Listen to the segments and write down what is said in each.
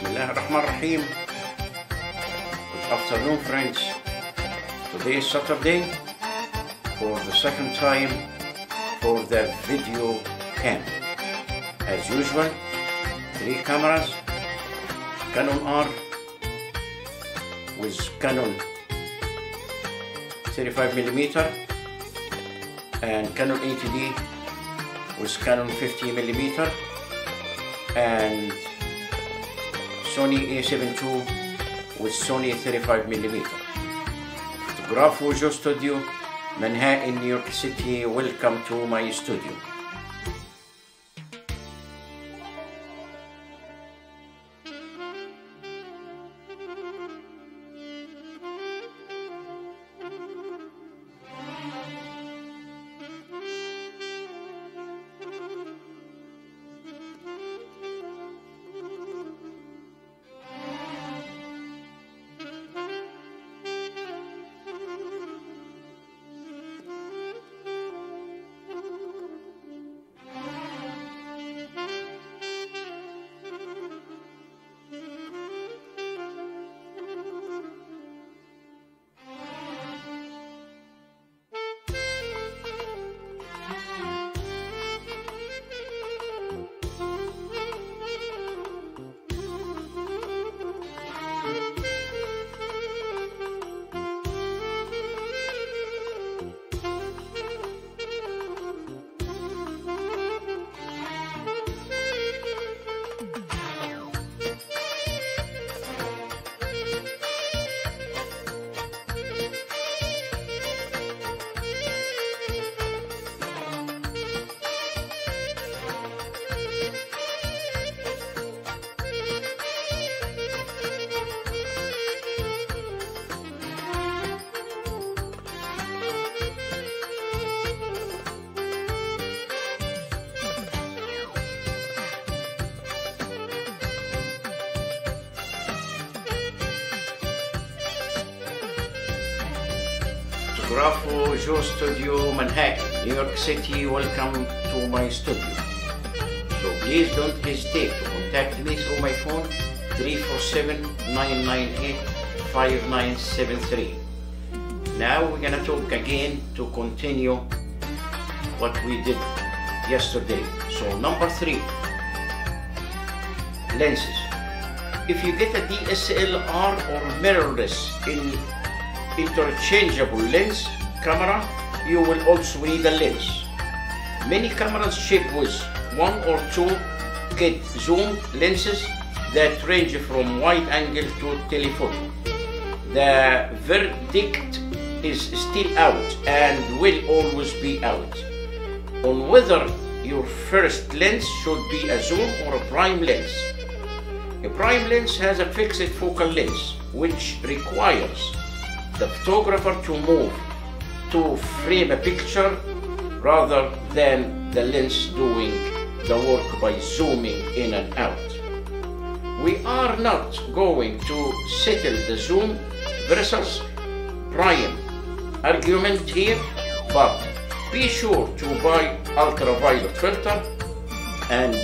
Good afternoon, friends. Today is Saturday for the second time for the video cam. As usual, three cameras, Canon R with Canon 35mm and Canon 80D with Canon 50mm and Sony A7 II with Sony 35mm. Photograph Studio, Manhattan, New York City. Welcome to my studio. Fotografo Joe Studio, Manhattan, New York City. Welcome to my studio. So please don't hesitate to contact me through my phone 347-998-5973. Now we're gonna talk again to continue what we did yesterday. So number three, lenses. If you get a DSLR or mirrorless in interchangeable lens camera, you will also need a lens. Many cameras ship with one or two kit zoom lenses that range from wide angle to telephoto. The verdict is still out and will always be out on whether your first lens should be a zoom or a prime lens. A prime lens has a fixed focal length which requires the photographer to move to frame a picture rather than the lens doing the work by zooming in and out. We are not going to settle the zoom versus prime argument here, but be sure to buy ultraviolet filter and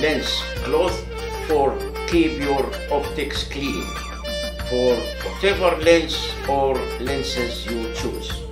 lens cloth for keep your optics clean for whatever lens or lenses you choose.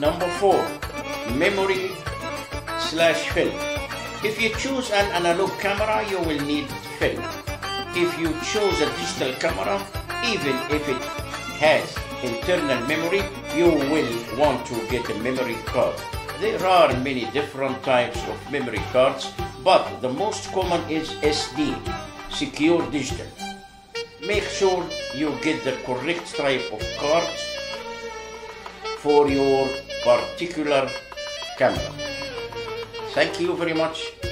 Number four, memory slash film. If you choose an analog camera, you will need film. If you choose a digital camera, even if it has internal memory, you will want to get a memory card. There are many different types of memory cards, but the most common is SD, Secure Digital. Make sure you get the correct type of card for your particular camera. Thank you very much.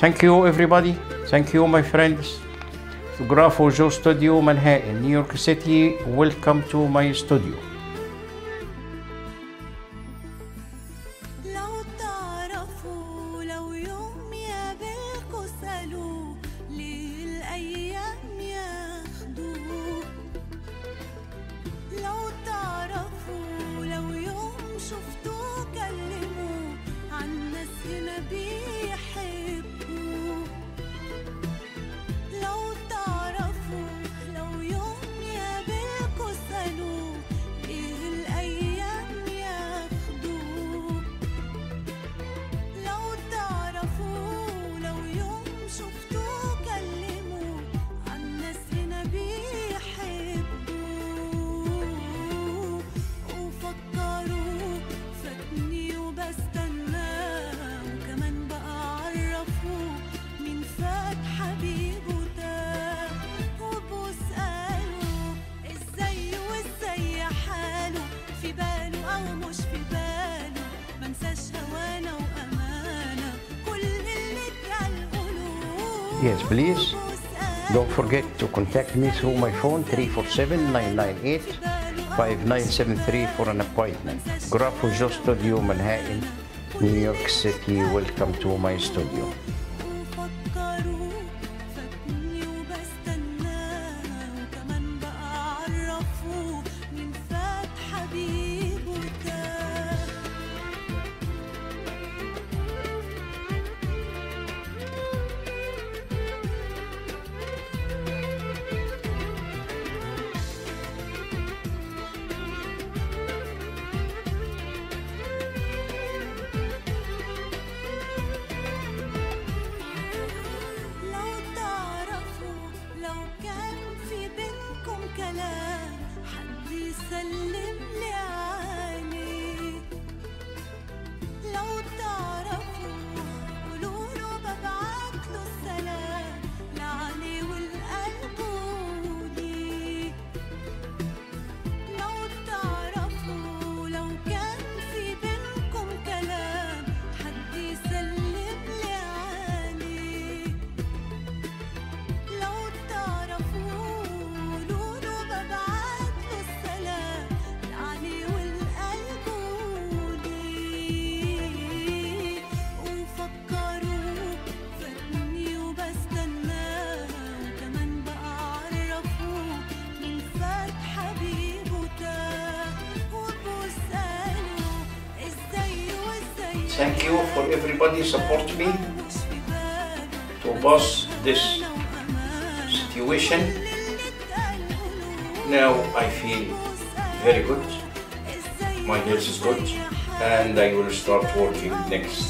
Thank you everybody. Thank you my friends. Grafo Joe Studio Manhattan, New York City. Welcome to my studio. Yes, please. Don't forget to contact me through my phone 347-998-5973 for an appointment. Grafo Studio, Manhattan, New York City. Welcome to my studio. Thank you for everybody support me to pass this situation. Now I feel very good. My health is good and I will start working next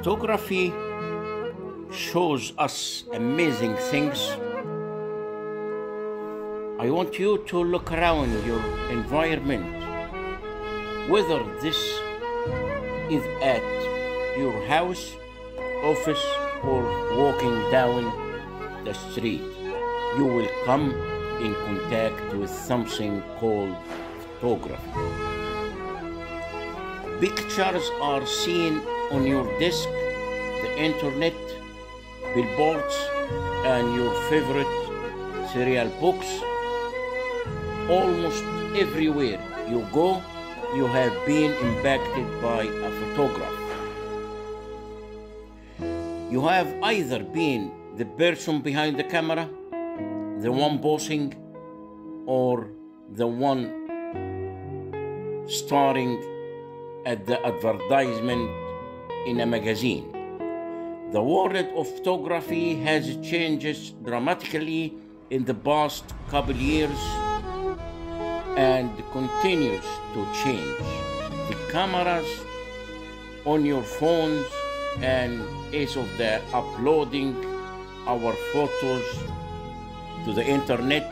Photography shows us amazing things. I want you to look around your environment, whether this is at your house, office, or walking down the street. You will come in contact with something called photography. Pictures are seen on your desk, the internet, billboards, and your favorite serial books. Almost everywhere you go, you have been impacted by a photograph. You have either been the person behind the camera, the one posing, or the one starring at the advertisement in a magazine. The world of photography has changed dramatically in the past couple years and continues to change. The cameras on your phones and ease of the uploading our photos to the internet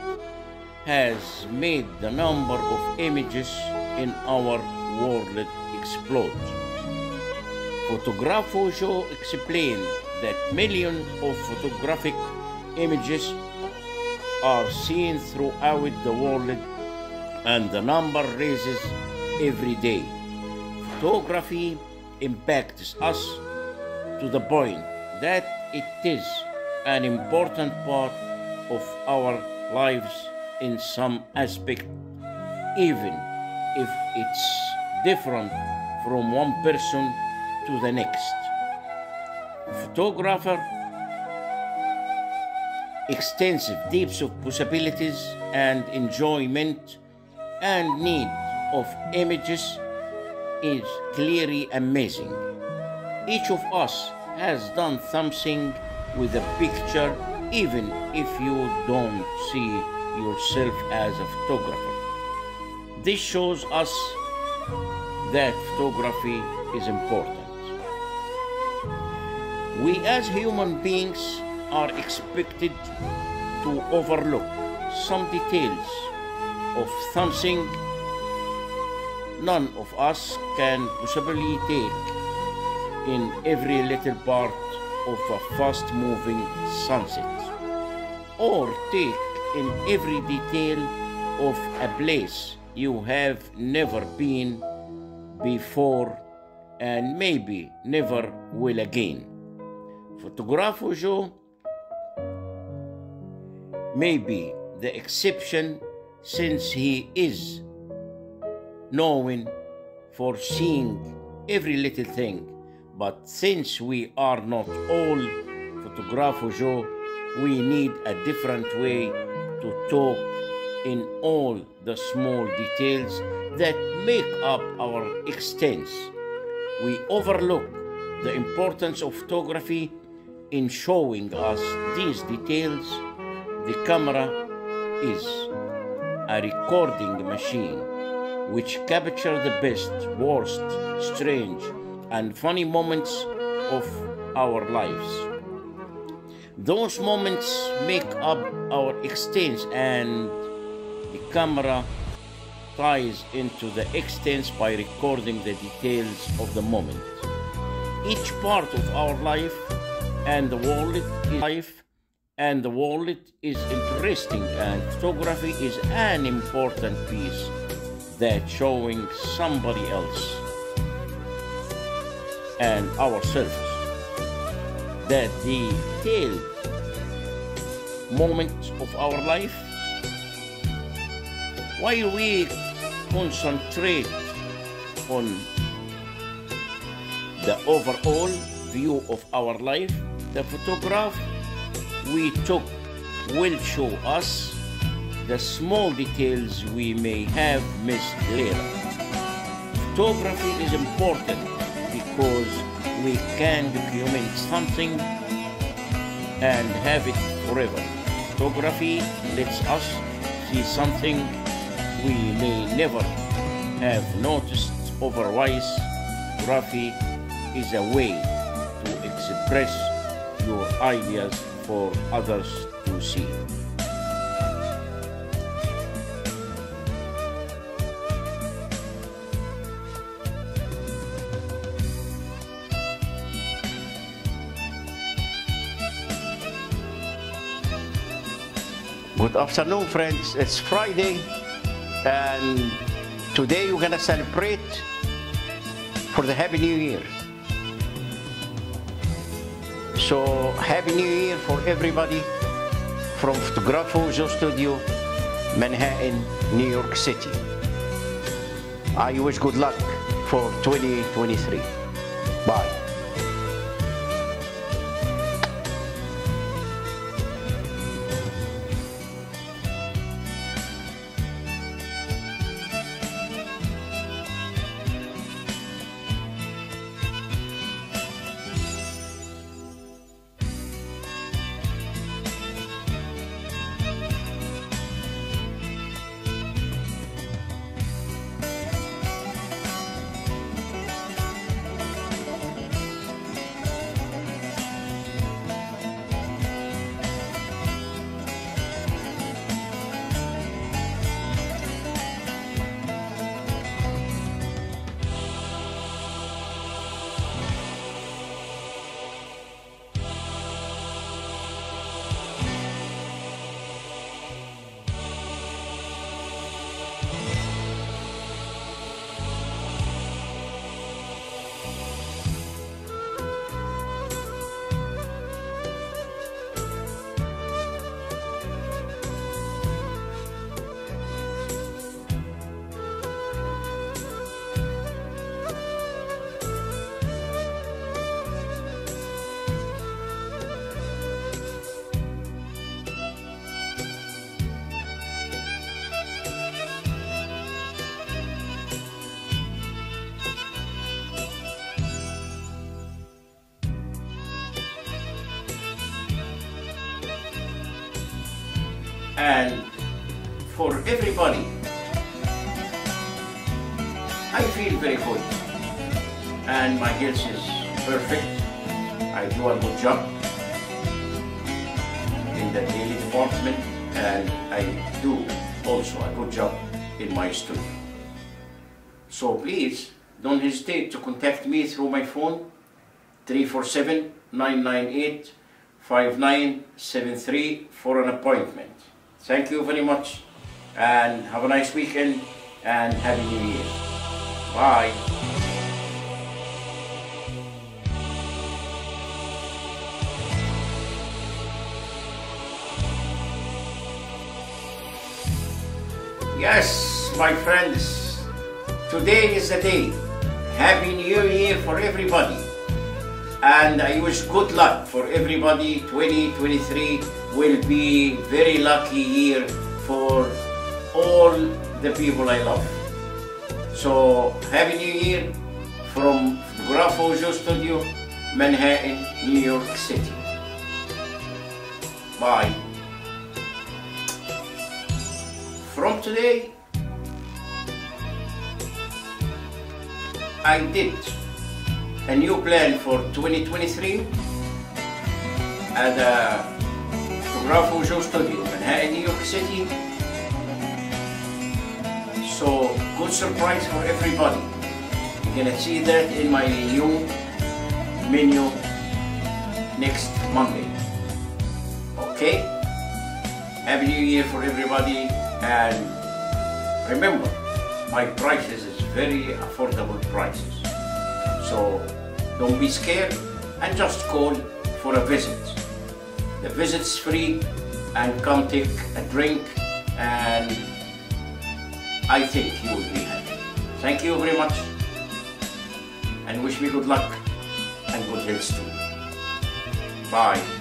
has made the number of images in our world explode. Fotografo Joe explained that millions of photographic images are seen throughout the world and the number rises every day. Photography impacts us to the point that it is an important part of our lives in some aspect, even if it's different from one person to the next. Photographer extensive depths of possibilities and enjoyment and need of images is clearly amazing. Each of us has done something with a picture even if you don't see yourself as a photographer. This shows us that photography is important. We as human beings are expected to overlook some details of something none of us can possibly take in every little part of a fast moving sunset or take in every detail of a place you have never been before and maybe never will again. Fotografo Joe may be the exception since he is knowing, foreseeing every little thing. But since we are not all Fotografo Joe, we need a different way to talk in all the small details that make up our extents. We overlook the importance of photography in showing us these details. The camera is a recording machine which captures the best, worst, strange, and funny moments of our lives. Those moments make up our extents, and the camera ties into the extents by recording the details of the moment. Each part of our life and the wallet is life and the world is interesting and photography is an important piece that showing somebody else and ourselves that the detailed moments of our life while we concentrate on the overall view of our life the photograph we took will show us the small details we may have missed later. Photography is important because we can document something and have it forever. Photography lets us see something we may never have noticed otherwise. Photography is a way to express your ideas for others to see. Good afternoon, friends. It's Friday, and today we're gonna celebrate for the Happy New Year. So, Happy New Year for everybody from Fotografo Studio, Manhattan, New York City. I wish good luck for 2023. Bye. Everybody. I feel very good and my health is perfect. I do a good job in the daily department and I do also a good job in my studio. So please don't hesitate to contact me through my phone 347 998 5973 for an appointment. Thank you very much and have a nice weekend and Happy New Year. Bye. Yes, my friends, today is the day. Happy New Year for everybody. And I wish good luck for everybody. 2023 will be very lucky year for all the people I love. So, Happy New Year from Grafo Joe Studio, Manhattan, New York City. Bye. From today, I did a new plan for 2023 at uh, the Grafo Joe Studio, Manhattan, New York City. So, good surprise for everybody. You're gonna see that in my new menu next Monday. Okay? Happy New Year for everybody and remember, my prices is very affordable prices. So don't be scared and just call for a visit. The visit's free and come take a drink and I think you will be happy. Thank you very much and wish me good luck and good health too. Bye.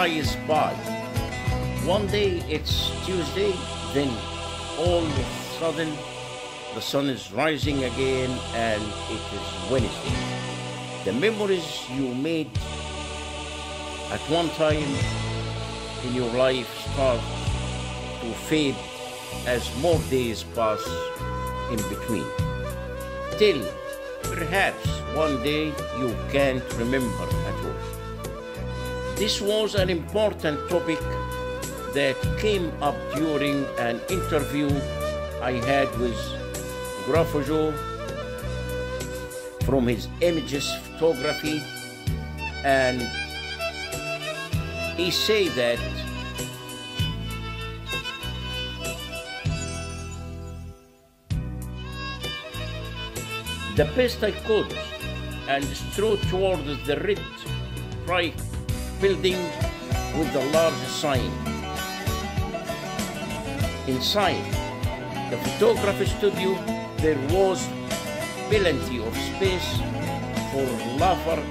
Flies by. One day it's Tuesday, then all of a sudden the sun is rising again and it is Wednesday. The memories you made at one time in your life start to fade as more days pass in between. Till perhaps one day you can't remember. This was an important topic that came up during an interview I had with Grafojo from his images photography and he say that the best I could and strode towards the red brick building with the large sign. Inside the photography studio, there was plenty of space for laughter,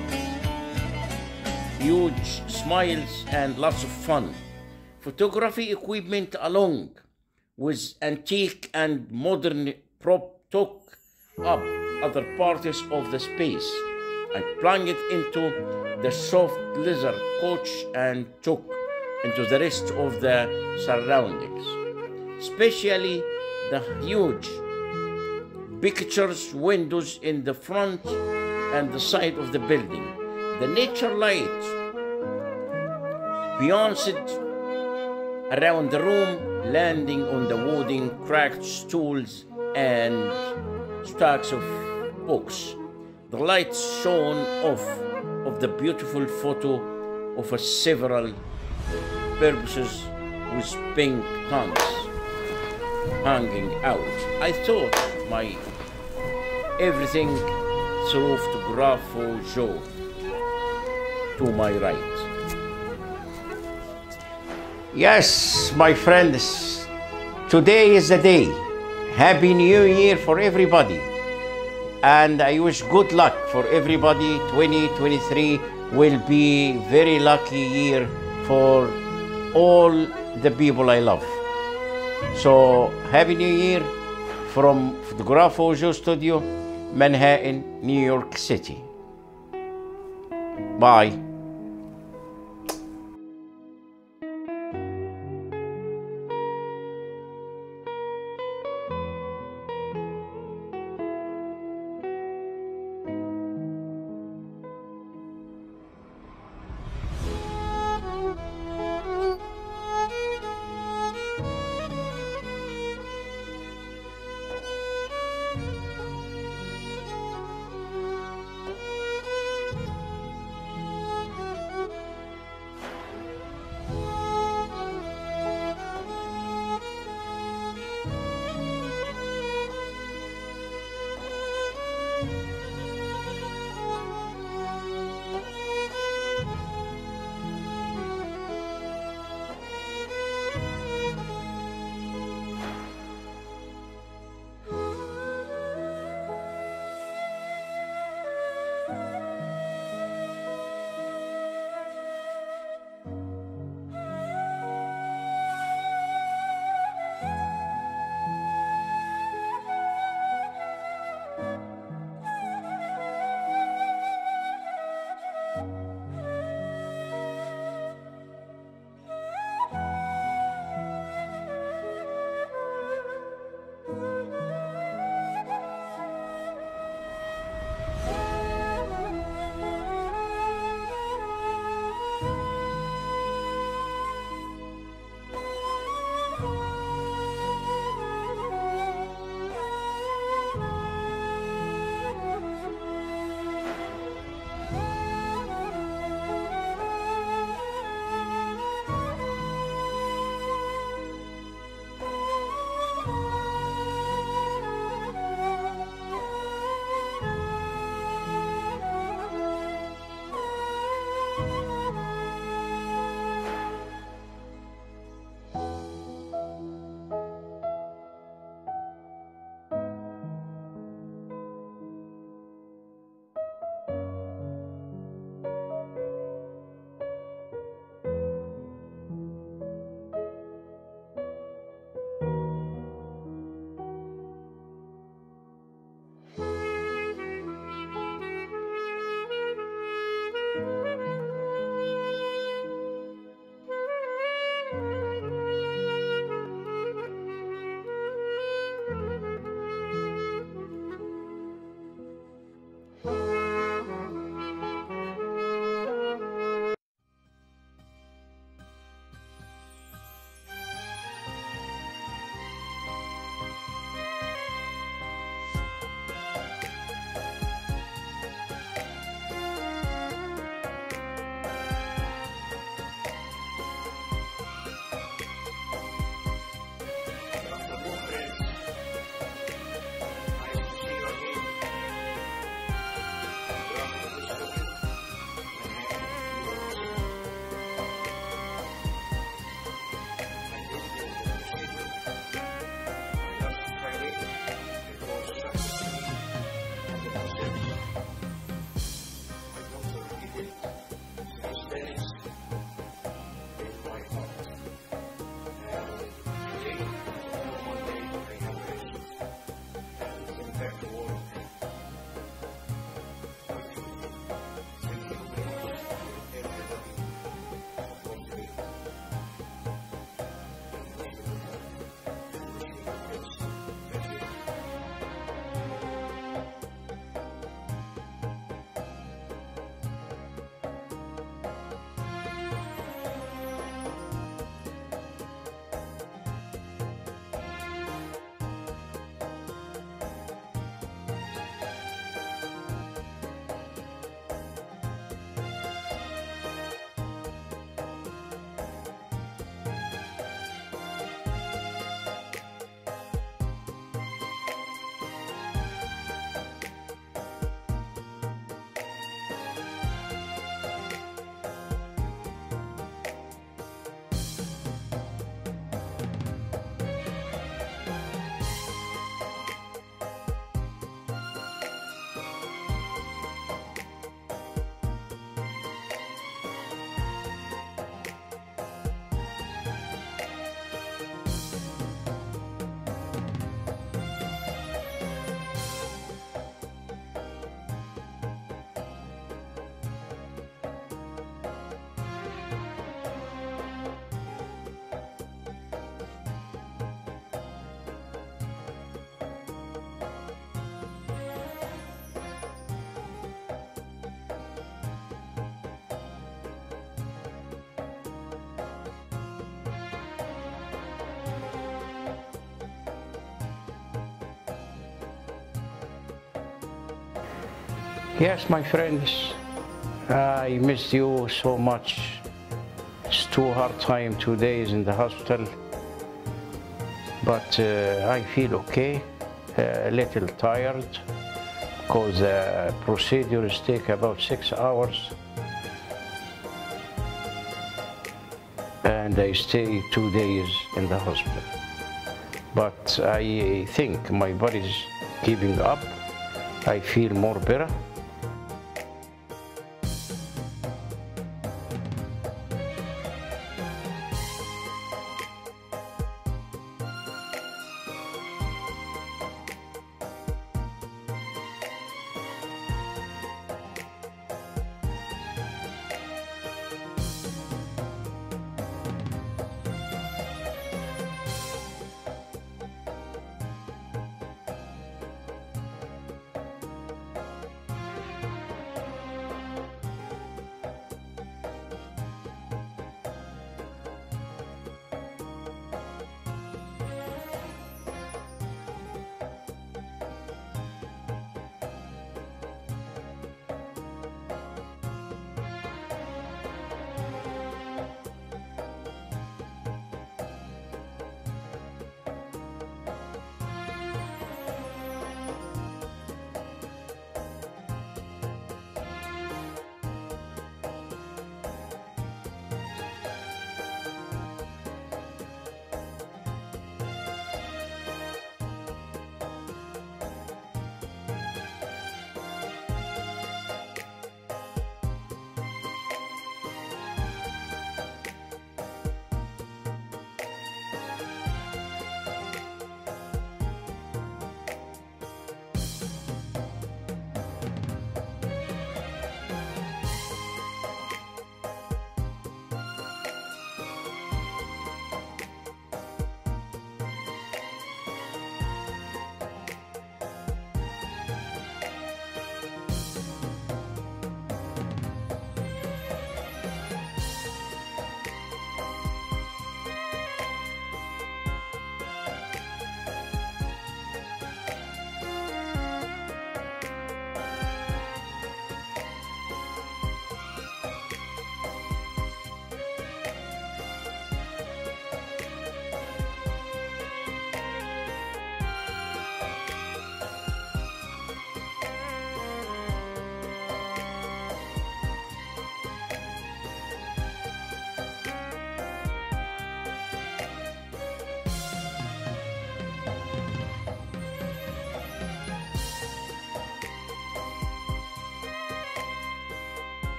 huge smiles, and lots of fun. Photography equipment along with antique and modern prop took up other parts of the space and plunged into the soft leather coach and took into the rest of the surroundings, especially the huge pictures windows in the front and the side of the building. The nature light bounced around the room, landing on the wooden cracked stools and stacks of books. The light shone off of the beautiful photo of a several purposes with pink tongues hanging out. I thought my everything through Fotografo Joe to my right. Yes, my friends, today is the day. Happy New Year for everybody. And I wish good luck for everybody. 2023 will be very lucky year for all the people I love. So, Happy New Year from Fotografo Joe Studio, Manhattan, New York City. Bye. Yes, my friends, I missed you so much. It's too hard time, two days in the hospital. But uh, I feel okay, a little tired, because the procedures take about six hours. And I stay two days in the hospital. But I think my body's giving up. I feel more better.